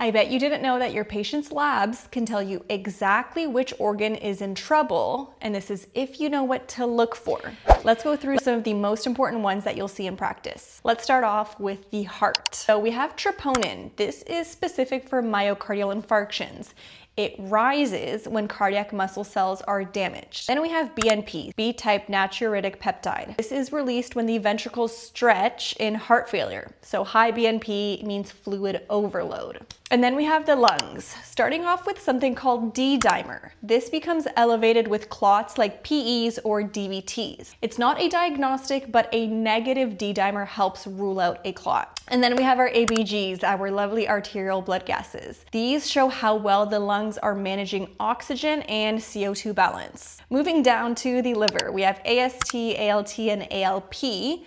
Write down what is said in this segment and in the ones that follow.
I bet you didn't know that your patient's labs can tell you exactly which organ is in trouble, and this is if you know what to look for. Let's go through some of the most important ones that you'll see in practice. Let's start off with the heart. So we have troponin. This is specific for myocardial infarctions. It rises when cardiac muscle cells are damaged. Then we have BNP, B-type natriuretic peptide. This is released when the ventricles stretch in heart failure. So high BNP means fluid overload. And then we have the lungs, starting off with something called D-dimer. This becomes elevated with clots like PEs or DVTs. It's not a diagnostic, but a negative D-dimer helps rule out a clot. And then we have our ABGs, our lovely arterial blood gases. These show how well the lungs are managing oxygen and CO2 balance. Moving down to the liver, we have AST, ALT, and ALP.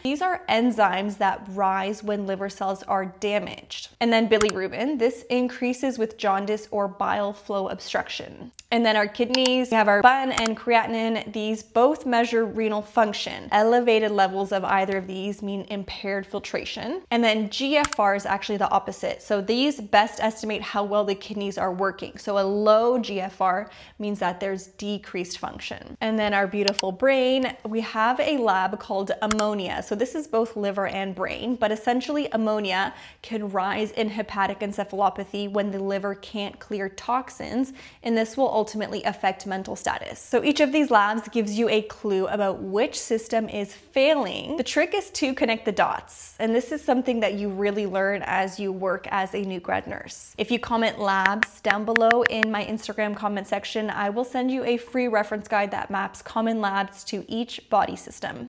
These are enzymes that rise when liver cells are damaged. And then bilirubin, this increases with jaundice or bile flow obstruction. And then our kidneys, we have our BUN and creatinine. These both measure renal function. Elevated levels of either of these mean impaired filtration. And then GFR is actually the opposite. So these best estimate how well the kidneys are working. So a low GFR means that there's decreased function. And then our beautiful brain, we have a lab called ammonia. So this is both liver and brain, but essentially ammonia can rise in hepatic encephalopathy when the liver can't clear toxins, and this will ultimately affect mental status. So each of these labs gives you a clue about which system is failing. The trick is to connect the dots, and this is something that you really learn as you work as a new grad nurse. If you comment labs down below in my Instagram comment section, I will send you a free reference guide that maps common labs to each body system.